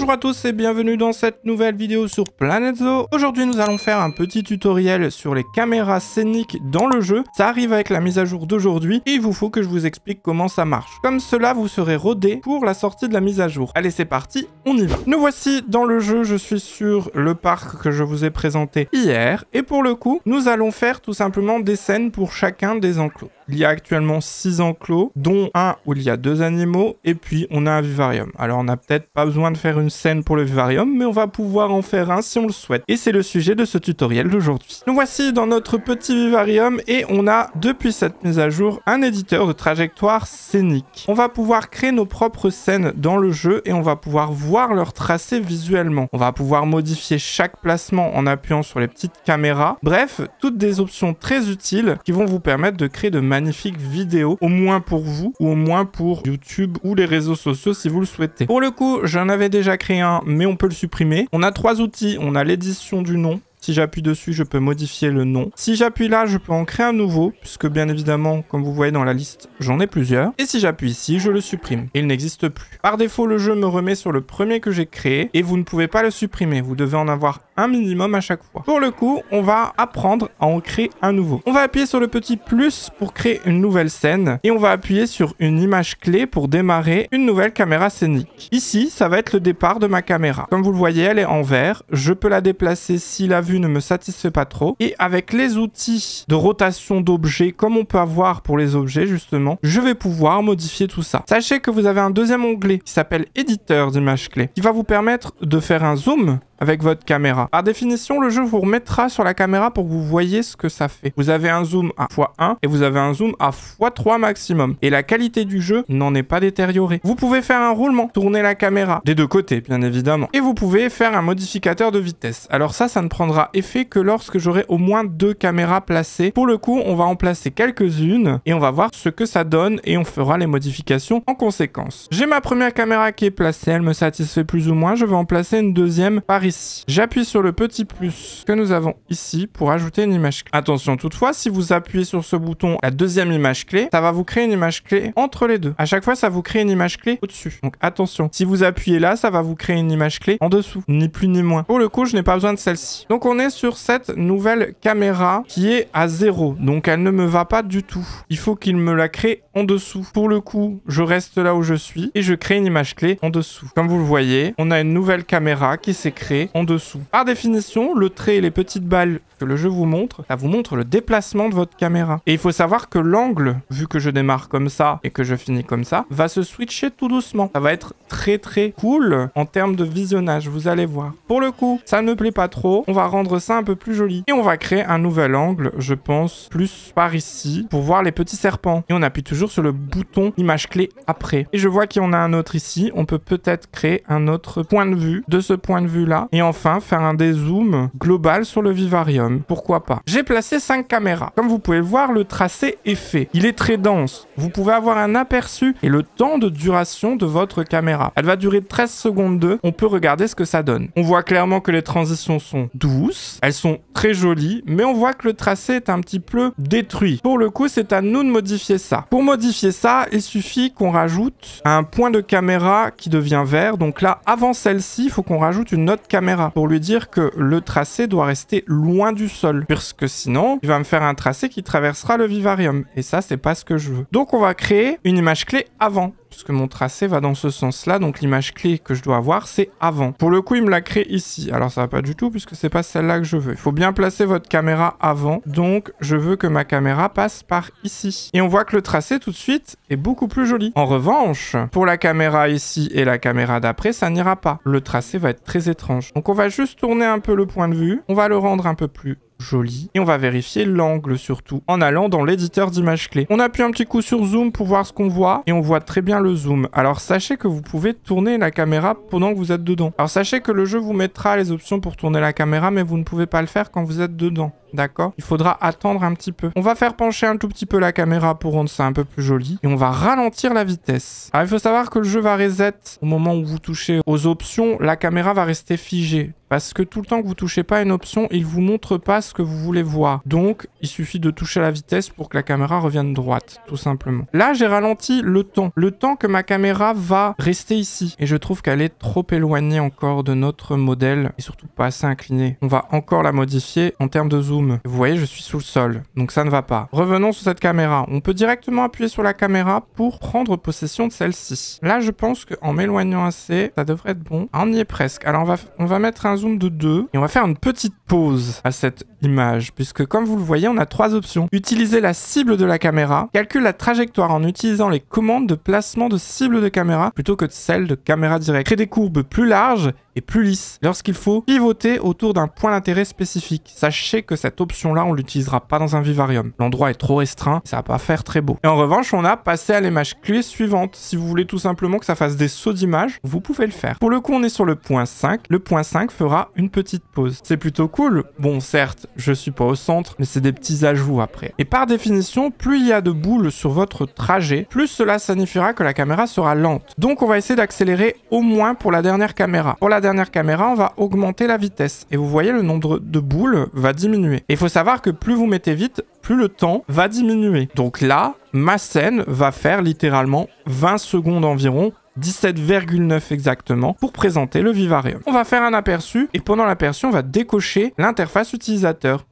Bonjour à tous et bienvenue dans cette nouvelle vidéo sur Planet Zoo. Aujourd'hui nous allons faire un petit tutoriel sur les caméras scéniques dans le jeu. Ça arrive avec la mise à jour d'aujourd'hui et il vous faut que je vous explique comment ça marche. Comme cela vous serez rodé pour la sortie de la mise à jour. Allez c'est parti, on y va. Nous voici dans le jeu, je suis sur le parc que je vous ai présenté hier et pour le coup nous allons faire tout simplement des scènes pour chacun des enclos. Il y a actuellement 6 enclos, dont un où il y a deux animaux, et puis on a un vivarium. Alors on n'a peut-être pas besoin de faire une scène pour le vivarium, mais on va pouvoir en faire un si on le souhaite. Et c'est le sujet de ce tutoriel d'aujourd'hui. Nous voici dans notre petit vivarium, et on a, depuis cette mise à jour, un éditeur de trajectoire scénique. On va pouvoir créer nos propres scènes dans le jeu, et on va pouvoir voir leur tracé visuellement. On va pouvoir modifier chaque placement en appuyant sur les petites caméras. Bref, toutes des options très utiles qui vont vous permettre de créer de manière magnifique vidéo, au moins pour vous, ou au moins pour YouTube ou les réseaux sociaux si vous le souhaitez. Pour le coup, j'en avais déjà créé un, mais on peut le supprimer. On a trois outils. On a l'édition du nom, si j'appuie dessus, je peux modifier le nom. Si j'appuie là, je peux en créer un nouveau, puisque bien évidemment, comme vous voyez dans la liste, j'en ai plusieurs. Et si j'appuie ici, je le supprime. Il n'existe plus. Par défaut, le jeu me remet sur le premier que j'ai créé, et vous ne pouvez pas le supprimer. Vous devez en avoir minimum à chaque fois. Pour le coup, on va apprendre à en créer un nouveau. On va appuyer sur le petit plus pour créer une nouvelle scène, et on va appuyer sur une image clé pour démarrer une nouvelle caméra scénique. Ici, ça va être le départ de ma caméra. Comme vous le voyez, elle est en vert. Je peux la déplacer si la vue ne me satisfait pas trop. Et avec les outils de rotation d'objets, comme on peut avoir pour les objets justement, je vais pouvoir modifier tout ça. Sachez que vous avez un deuxième onglet qui s'appelle éditeur d'images clés, qui va vous permettre de faire un zoom avec votre caméra. Par définition, le jeu vous remettra sur la caméra pour que vous voyez ce que ça fait. Vous avez un zoom à x1 et vous avez un zoom à x3 maximum. Et la qualité du jeu n'en est pas détériorée. Vous pouvez faire un roulement, tourner la caméra, des deux côtés bien évidemment. Et vous pouvez faire un modificateur de vitesse. Alors ça, ça ne prendra effet que lorsque j'aurai au moins deux caméras placées. Pour le coup, on va en placer quelques-unes et on va voir ce que ça donne et on fera les modifications en conséquence. J'ai ma première caméra qui est placée, elle me satisfait plus ou moins. Je vais en placer une deuxième par J'appuie sur le petit plus que nous avons ici pour ajouter une image clé. Attention toutefois, si vous appuyez sur ce bouton, la deuxième image clé, ça va vous créer une image clé entre les deux. À chaque fois, ça vous crée une image clé au-dessus. Donc attention, si vous appuyez là, ça va vous créer une image clé en dessous, ni plus ni moins. Pour le coup, je n'ai pas besoin de celle-ci. Donc on est sur cette nouvelle caméra qui est à zéro. Donc elle ne me va pas du tout. Il faut qu'il me la crée en dessous. Pour le coup, je reste là où je suis et je crée une image clé en dessous. Comme vous le voyez, on a une nouvelle caméra qui s'est créée en dessous. Par définition, le trait et les petites balles que le jeu vous montre, ça vous montre le déplacement de votre caméra. Et il faut savoir que l'angle, vu que je démarre comme ça et que je finis comme ça, va se switcher tout doucement. Ça va être très très cool en termes de visionnage, vous allez voir. Pour le coup, ça ne plaît pas trop, on va rendre ça un peu plus joli. Et on va créer un nouvel angle, je pense, plus par ici, pour voir les petits serpents. Et on appuie toujours sur le bouton image clé après. Et je vois qu'il y en a un autre ici, on peut peut-être créer un autre point de vue de ce point de vue là et enfin, faire un dézoom global sur le vivarium. Pourquoi pas? J'ai placé 5 caméras. Comme vous pouvez le voir, le tracé est fait. Il est très dense. Vous pouvez avoir un aperçu et le temps de duration de votre caméra. Elle va durer 13 secondes 2. On peut regarder ce que ça donne. On voit clairement que les transitions sont douces. Elles sont très jolies, mais on voit que le tracé est un petit peu détruit. Pour le coup, c'est à nous de modifier ça. Pour modifier ça, il suffit qu'on rajoute un point de caméra qui devient vert. Donc là, avant celle-ci, il faut qu'on rajoute une autre caméra pour lui dire que le tracé doit rester loin du sol, puisque sinon, il va me faire un tracé qui traversera le vivarium. Et ça, c'est pas ce que je veux. Donc, on va créer une image clé avant puisque mon tracé va dans ce sens-là, donc l'image clé que je dois avoir, c'est avant. Pour le coup, il me l'a créé ici. Alors ça va pas du tout, puisque c'est pas celle-là que je veux. Il faut bien placer votre caméra avant, donc je veux que ma caméra passe par ici. Et on voit que le tracé, tout de suite, est beaucoup plus joli. En revanche, pour la caméra ici et la caméra d'après, ça n'ira pas. Le tracé va être très étrange. Donc on va juste tourner un peu le point de vue, on va le rendre un peu plus joli. Et on va vérifier l'angle surtout en allant dans l'éditeur d'images clés. On appuie un petit coup sur zoom pour voir ce qu'on voit et on voit très bien le zoom. Alors sachez que vous pouvez tourner la caméra pendant que vous êtes dedans. Alors sachez que le jeu vous mettra les options pour tourner la caméra mais vous ne pouvez pas le faire quand vous êtes dedans. D'accord Il faudra attendre un petit peu. On va faire pencher un tout petit peu la caméra pour rendre ça un peu plus joli. Et on va ralentir la vitesse. Alors il faut savoir que le jeu va reset au moment où vous touchez aux options. La caméra va rester figée. Parce que tout le temps que vous touchez pas une option, il vous montre pas ce que vous voulez voir. Donc, il suffit de toucher la vitesse pour que la caméra revienne droite, tout simplement. Là, j'ai ralenti le temps. Le temps que ma caméra va rester ici. Et je trouve qu'elle est trop éloignée encore de notre modèle et surtout pas assez inclinée. On va encore la modifier en termes de zoom. Vous voyez, je suis sous le sol. Donc ça ne va pas. Revenons sur cette caméra. On peut directement appuyer sur la caméra pour prendre possession de celle-ci. Là, je pense qu'en m'éloignant assez, ça devrait être bon. On y est presque. Alors, va, on va mettre un zoom de 2 et on va faire une petite pause à cette image puisque comme vous le voyez on a trois options. Utiliser la cible de la caméra, calcule la trajectoire en utilisant les commandes de placement de cible de caméra plutôt que de celle de caméra directe. Créer des courbes plus larges et plus lisses lorsqu'il faut pivoter autour d'un point d'intérêt spécifique. Sachez que cette option-là, on l'utilisera pas dans un vivarium. L'endroit est trop restreint, ça va pas faire très beau. Et en revanche, on a passé à l'image clé suivante. Si vous voulez tout simplement que ça fasse des sauts d'image, vous pouvez le faire. Pour le coup, on est sur le point 5. Le point 5 fera une petite pause. C'est plutôt cool. Bon, certes, je suis pas au centre, mais c'est des petits ajouts après. Et par définition, plus il y a de boules sur votre trajet, plus cela signifiera que la caméra sera lente. Donc on va essayer d'accélérer au moins pour la dernière caméra. Pour la dernière caméra, on va augmenter la vitesse. Et vous voyez, le nombre de boules va diminuer. Et il faut savoir que plus vous mettez vite, plus le temps va diminuer. Donc là, ma scène va faire littéralement 20 secondes environ 17,9 exactement, pour présenter le Vivarium. On va faire un aperçu, et pendant l'aperçu, on va décocher l'interface utilisateur.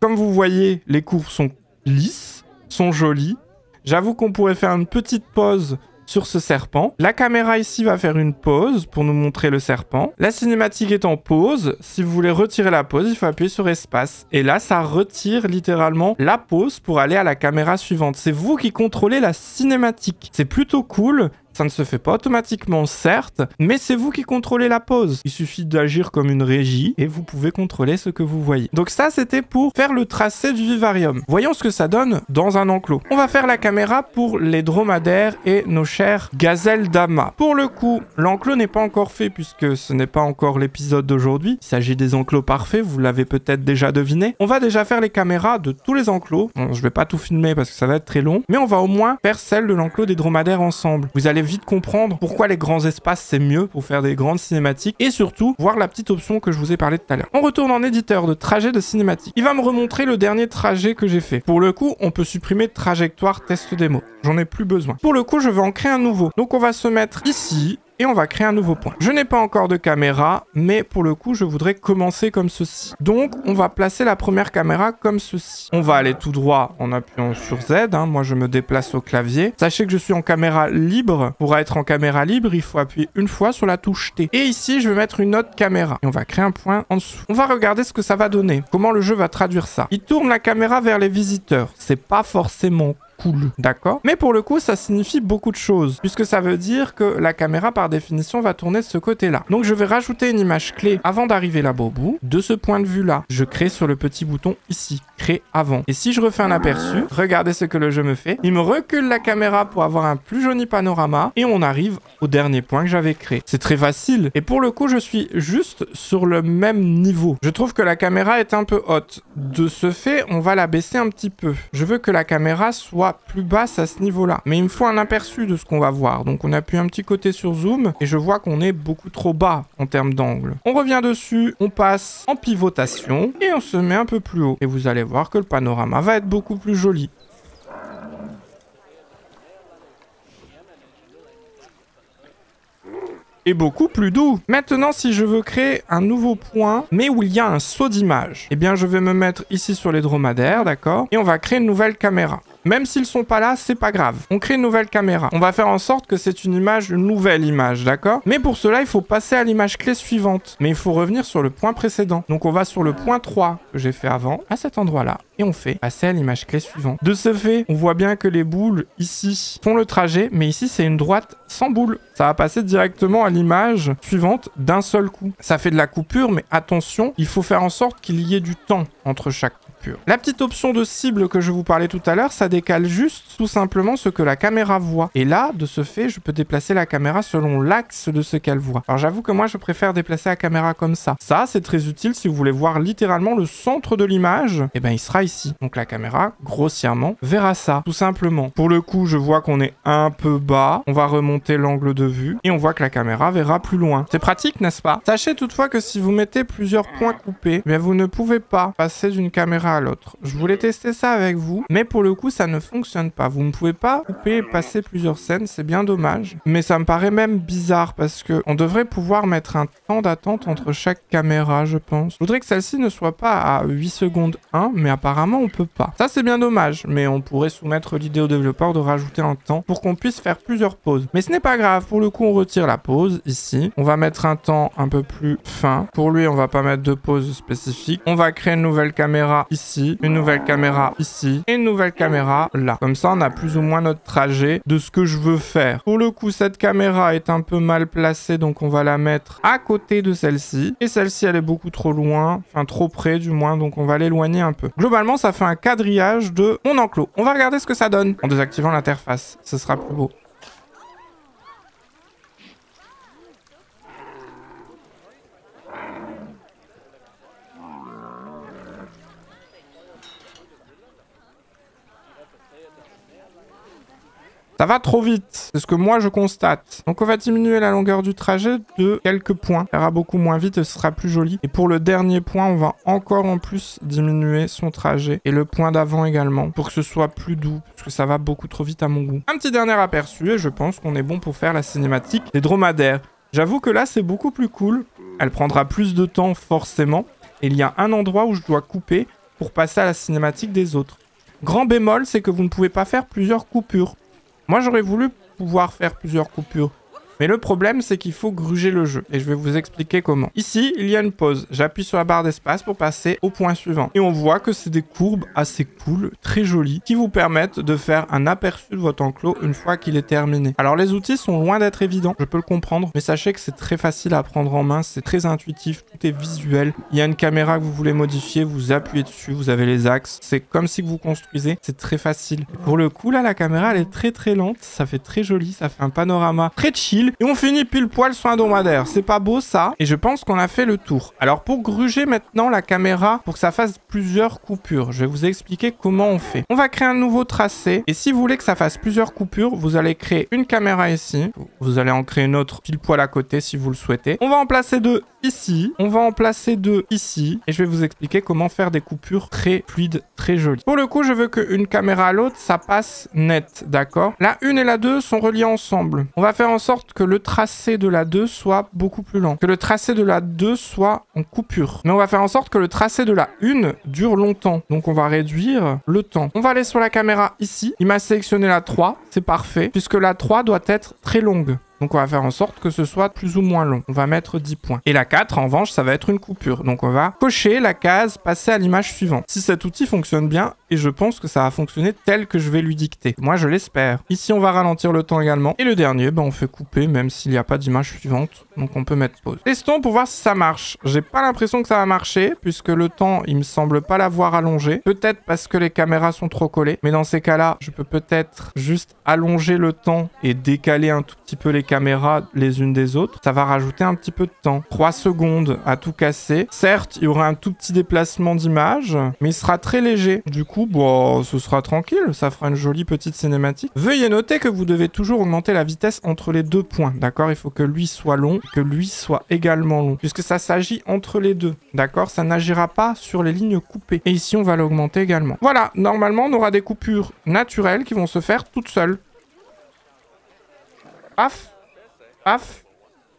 Comme vous voyez, les courbes sont lisses, sont jolies. J'avoue qu'on pourrait faire une petite pause sur ce serpent. La caméra ici va faire une pause pour nous montrer le serpent. La cinématique est en pause. Si vous voulez retirer la pause, il faut appuyer sur espace. Et là, ça retire littéralement la pause pour aller à la caméra suivante. C'est vous qui contrôlez la cinématique. C'est plutôt cool. Ça ne se fait pas automatiquement, certes, mais c'est vous qui contrôlez la pause. Il suffit d'agir comme une régie et vous pouvez contrôler ce que vous voyez. Donc ça, c'était pour faire le tracé du vivarium. Voyons ce que ça donne dans un enclos. On va faire la caméra pour les dromadaires et nos chers gazelles d'amas. Pour le coup, l'enclos n'est pas encore fait puisque ce n'est pas encore l'épisode d'aujourd'hui. Il s'agit des enclos parfaits, vous l'avez peut-être déjà deviné. On va déjà faire les caméras de tous les enclos. Bon, je vais pas tout filmer parce que ça va être très long, mais on va au moins faire celle de l'enclos des dromadaires ensemble. Vous vite comprendre pourquoi les grands espaces c'est mieux pour faire des grandes cinématiques et surtout voir la petite option que je vous ai parlé tout à l'heure. On retourne en éditeur de trajet de cinématique. Il va me remontrer le dernier trajet que j'ai fait. Pour le coup, on peut supprimer trajectoire test démo. J'en ai plus besoin. Pour le coup, je vais en créer un nouveau. Donc on va se mettre ici et on va créer un nouveau point. Je n'ai pas encore de caméra, mais pour le coup, je voudrais commencer comme ceci. Donc, on va placer la première caméra comme ceci. On va aller tout droit en appuyant sur Z. Hein. Moi, je me déplace au clavier. Sachez que je suis en caméra libre. Pour être en caméra libre, il faut appuyer une fois sur la touche T. Et ici, je vais mettre une autre caméra. Et on va créer un point en dessous. On va regarder ce que ça va donner. Comment le jeu va traduire ça. Il tourne la caméra vers les visiteurs. C'est pas forcément D'accord Mais pour le coup, ça signifie beaucoup de choses, puisque ça veut dire que la caméra, par définition, va tourner de ce côté-là. Donc je vais rajouter une image clé avant d'arriver là-bas au bout. De ce point de vue-là, je crée sur le petit bouton ici, créer avant. Et si je refais un aperçu, regardez ce que le jeu me fait. Il me recule la caméra pour avoir un plus joli panorama, et on arrive au dernier point que j'avais créé. C'est très facile. Et pour le coup, je suis juste sur le même niveau. Je trouve que la caméra est un peu haute. De ce fait, on va la baisser un petit peu. Je veux que la caméra soit plus basse à ce niveau-là. Mais il me faut un aperçu de ce qu'on va voir. Donc on appuie un petit côté sur zoom et je vois qu'on est beaucoup trop bas en termes d'angle. On revient dessus, on passe en pivotation et on se met un peu plus haut. Et vous allez voir que le panorama va être beaucoup plus joli. et beaucoup plus doux. Maintenant, si je veux créer un nouveau point, mais où il y a un saut d'image, eh bien, je vais me mettre ici sur les dromadaires, d'accord? Et on va créer une nouvelle caméra. Même s'ils sont pas là, c'est pas grave. On crée une nouvelle caméra. On va faire en sorte que c'est une image, une nouvelle image, d'accord? Mais pour cela, il faut passer à l'image clé suivante. Mais il faut revenir sur le point précédent. Donc on va sur le point 3 que j'ai fait avant, à cet endroit-là. Et on fait passer à l'image clé suivante. De ce fait, on voit bien que les boules ici font le trajet, mais ici c'est une droite sans boule. Ça va passer directement à l'image suivante d'un seul coup. Ça fait de la coupure, mais attention, il faut faire en sorte qu'il y ait du temps entre chaque La petite option de cible que je vous parlais tout à l'heure, ça décale juste tout simplement ce que la caméra voit. Et là, de ce fait, je peux déplacer la caméra selon l'axe de ce qu'elle voit. Alors j'avoue que moi, je préfère déplacer la caméra comme ça. Ça, c'est très utile si vous voulez voir littéralement le centre de l'image. Eh ben, il sera ici. Donc la caméra, grossièrement, verra ça, tout simplement. Pour le coup, je vois qu'on est un peu bas. On va remonter l'angle de vue et on voit que la caméra verra plus loin. C'est pratique, n'est-ce pas? Sachez toutefois que si vous mettez plusieurs points coupés, bien vous ne pouvez pas passer d'une caméra l'autre. Je voulais tester ça avec vous, mais pour le coup, ça ne fonctionne pas. Vous ne pouvez pas couper et passer plusieurs scènes, c'est bien dommage. Mais ça me paraît même bizarre parce que on devrait pouvoir mettre un temps d'attente entre chaque caméra, je pense. Je voudrais que celle-ci ne soit pas à 8 secondes 1, mais apparemment on peut pas. Ça c'est bien dommage, mais on pourrait soumettre l'idée au développeur de rajouter un temps pour qu'on puisse faire plusieurs pauses. Mais ce n'est pas grave, pour le coup on retire la pause ici. On va mettre un temps un peu plus fin. Pour lui, on va pas mettre de pause spécifique. On va créer une nouvelle caméra ici, une nouvelle caméra ici et une nouvelle caméra là. Comme ça, on a plus ou moins notre trajet de ce que je veux faire. Pour le coup, cette caméra est un peu mal placée, donc on va la mettre à côté de celle-ci. Et celle-ci, elle est beaucoup trop loin, enfin trop près du moins, donc on va l'éloigner un peu. Globalement, ça fait un quadrillage de mon enclos. On va regarder ce que ça donne en désactivant l'interface. Ce sera plus beau. Ça va trop vite, c'est ce que moi je constate. Donc on va diminuer la longueur du trajet de quelques points. Ça ira beaucoup moins vite et ce sera plus joli. Et pour le dernier point, on va encore en plus diminuer son trajet. Et le point d'avant également, pour que ce soit plus doux, parce que ça va beaucoup trop vite à mon goût. Un petit dernier aperçu et je pense qu'on est bon pour faire la cinématique des dromadaires. J'avoue que là c'est beaucoup plus cool. Elle prendra plus de temps forcément. Et il y a un endroit où je dois couper pour passer à la cinématique des autres. Grand bémol, c'est que vous ne pouvez pas faire plusieurs coupures. Moi, j'aurais voulu pouvoir faire plusieurs coupures. Mais le problème, c'est qu'il faut gruger le jeu. Et je vais vous expliquer comment. Ici, il y a une pause. J'appuie sur la barre d'espace pour passer au point suivant. Et on voit que c'est des courbes assez cool, très jolies, qui vous permettent de faire un aperçu de votre enclos une fois qu'il est terminé. Alors les outils sont loin d'être évidents, je peux le comprendre, mais sachez que c'est très facile à prendre en main, c'est très intuitif, tout est visuel. Il y a une caméra que vous voulez modifier, vous appuyez dessus, vous avez les axes. C'est comme si vous construisez, c'est très facile. pour le coup, là, la caméra, elle est très très lente, ça fait très joli, ça fait un panorama très chill et on finit pile poil sur un dromadaire. C'est pas beau ça. Et je pense qu'on a fait le tour. Alors pour gruger maintenant la caméra, pour que ça fasse plusieurs coupures, je vais vous expliquer comment on fait. On va créer un nouveau tracé. Et si vous voulez que ça fasse plusieurs coupures, vous allez créer une caméra ici. Vous allez en créer une autre pile poil à côté si vous le souhaitez. On va en placer deux ici. On va en placer deux ici. Et je vais vous expliquer comment faire des coupures très fluides, très jolies. Pour le coup, je veux qu'une caméra à l'autre, ça passe net, d'accord? La une et la 2 sont reliées ensemble. On va faire en sorte que le tracé de la 2 soit beaucoup plus lent. Que le tracé de la 2 soit en coupure. Mais on va faire en sorte que le tracé de la 1 dure longtemps. Donc on va réduire le temps. On va aller sur la caméra ici. Il m'a sélectionné la 3. C'est parfait. Puisque la 3 doit être très longue. Donc on va faire en sorte que ce soit plus ou moins long. On va mettre 10 points. Et la 4, en revanche, ça va être une coupure. Donc on va cocher la case, passer à l'image suivante. Si cet outil fonctionne bien, et je pense que ça va fonctionner tel que je vais lui dicter. Moi, je l'espère. Ici, on va ralentir le temps également. Et le dernier, ben, on fait couper, même s'il n'y a pas d'image suivante. Donc on peut mettre pause. Testons pour voir si ça marche. J'ai pas l'impression que ça va marcher, puisque le temps, il me semble pas l'avoir allongé. Peut-être parce que les caméras sont trop collées. Mais dans ces cas-là, je peux peut-être juste allonger le temps et décaler un tout petit peu les les unes des autres. Ça va rajouter un petit peu de temps. 3 secondes à tout casser. Certes, il y aura un tout petit déplacement d'image, mais il sera très léger. Du coup, bon, ce sera tranquille. Ça fera une jolie petite cinématique. Veuillez noter que vous devez toujours augmenter la vitesse entre les deux points. D'accord? Il faut que lui soit long, que lui soit également long. Puisque ça s'agit entre les deux. D'accord? Ça n'agira pas sur les lignes coupées. Et ici, on va l'augmenter également. Voilà, normalement, on aura des coupures naturelles qui vont se faire toutes seules. Paf Paf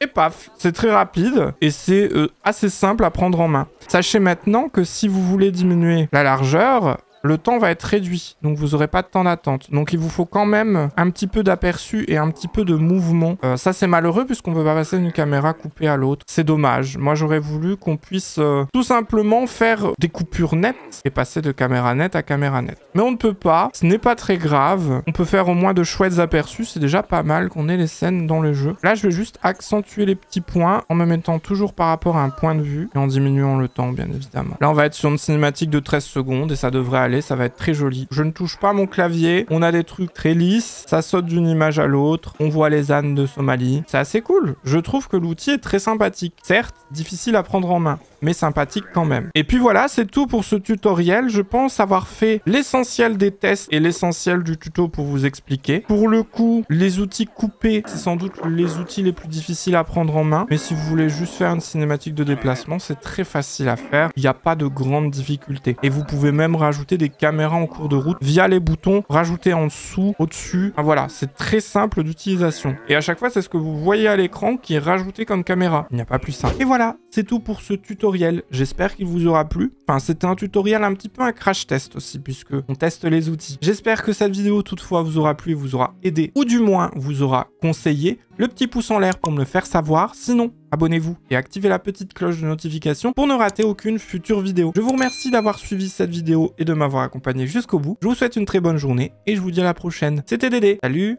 et paf, c'est très rapide et c'est euh, assez simple à prendre en main. Sachez maintenant que si vous voulez diminuer la largeur, le temps va être réduit. Donc vous aurez pas de temps d'attente. Donc il vous faut quand même un petit peu d'aperçu et un petit peu de mouvement. Euh, ça c'est malheureux puisqu'on peut pas passer d'une caméra coupée à l'autre. C'est dommage. Moi j'aurais voulu qu'on puisse euh, tout simplement faire des coupures nettes et passer de caméra nette à caméra nette. Mais on ne peut pas. Ce n'est pas très grave. On peut faire au moins de chouettes aperçus. C'est déjà pas mal qu'on ait les scènes dans le jeu. Là je vais juste accentuer les petits points en me mettant toujours par rapport à un point de vue et en diminuant le temps bien évidemment. Là on va être sur une cinématique de 13 secondes et ça devrait aller. Ça va être très joli. Je ne touche pas mon clavier. On a des trucs très lisses. Ça saute d'une image à l'autre. On voit les ânes de Somalie. C'est assez cool. Je trouve que l'outil est très sympathique. Certes, difficile à prendre en main mais sympathique quand même. Et puis voilà, c'est tout pour ce tutoriel. Je pense avoir fait l'essentiel des tests et l'essentiel du tuto pour vous expliquer. Pour le coup, les outils coupés, c'est sans doute les outils les plus difficiles à prendre en main. Mais si vous voulez juste faire une cinématique de déplacement, c'est très facile à faire. Il n'y a pas de grande difficulté. Et vous pouvez même rajouter des caméras en cours de route via les boutons, rajouter en dessous, au-dessus. voilà, c'est très simple d'utilisation. Et à chaque fois, c'est ce que vous voyez à l'écran qui est rajouté comme caméra. Il n'y a pas plus simple. Et voilà, c'est tout pour ce J'espère qu'il vous aura plu. Enfin, c'était un tutoriel un petit peu un crash test aussi, puisque on teste les outils. J'espère que cette vidéo, toutefois, vous aura plu et vous aura aidé, ou du moins vous aura conseillé. Le petit pouce en l'air pour me le faire savoir. Sinon, abonnez-vous et activez la petite cloche de notification pour ne rater aucune future vidéo. Je vous remercie d'avoir suivi cette vidéo et de m'avoir accompagné jusqu'au bout. Je vous souhaite une très bonne journée et je vous dis à la prochaine. C'était Dédé. Salut